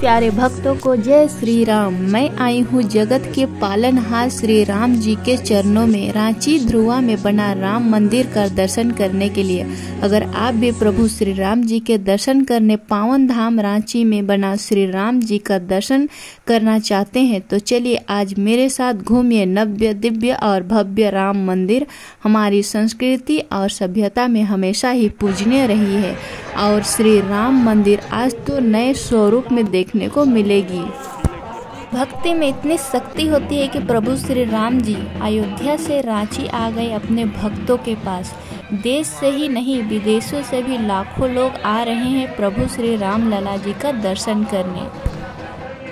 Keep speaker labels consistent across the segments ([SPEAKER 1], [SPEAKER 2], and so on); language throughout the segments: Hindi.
[SPEAKER 1] प्यारे भक्तों को जय श्री राम मैं आई हूँ जगत के पालनहार श्री राम जी के चरणों में, रांची ध्रुवा में बना राम मंदिर का दर्शन करने के लिए। अगर आप भी प्रभु श्री राम जी के दर्शन करने पावन धाम रांची में बना श्री राम जी का दर्शन करना चाहते हैं तो चलिए आज मेरे साथ घूमिए नव्य, दिव्य और भव्य राम मंदिर। हमारी संस्कृति और सभ्यता में हमेशा ही पूजनीय रही है। और श्री राम मंदिर आज तो नए स्वरूप में देखने को मिलेगी। भक्ति में इतनी शक्ति होती है कि प्रभु श्री राम जी अयोध्या से रांची आ गए अपने भक्तों के पास। देश से ही नहीं, विदेशों से भी लाखों लोग आ रहे हैं प्रभु श्री राम लला जी का दर्शन करने।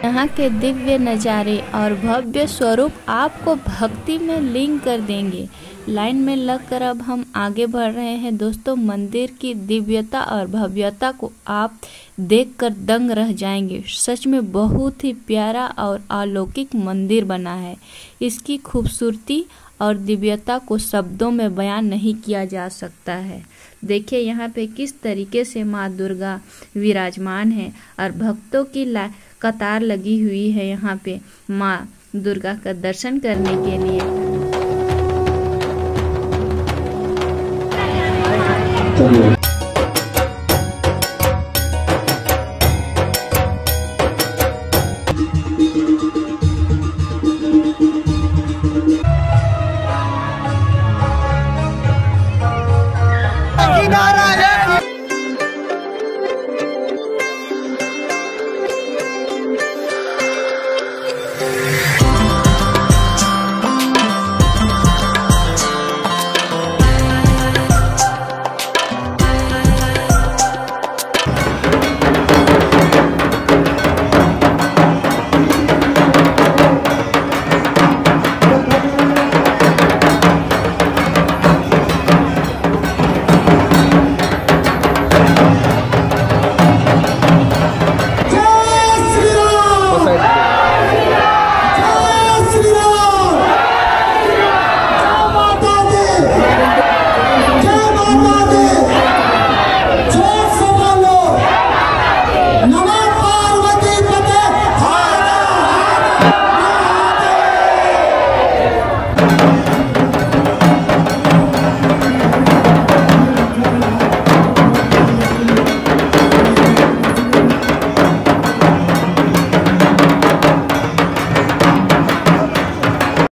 [SPEAKER 1] यहाँ के दिव्य नज़ारे और भव्य स्वरूप आपको भक्ति में लिंक कर देंगे। लाइन में लगकर अब हम आगे बढ़ रहे हैं। दोस्तों, मंदिर की दिव्यता और भव्यता को आप देखकर दंग रह जाएँगे। सच में बहुत ही प्यारा और अलौकिक मंदिर बना है। इसकी खूबसूरती और दिव्यता को शब्दों में बयान नहीं किया जा सकता है। देखिए, यहाँ पे किस तरीके से माँ दुर्गा विराजमान है और भक्तों की ला, कतार लगी हुई है यहाँ पे माँ दुर्गा का दर्शन करने के लिए। Música